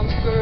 van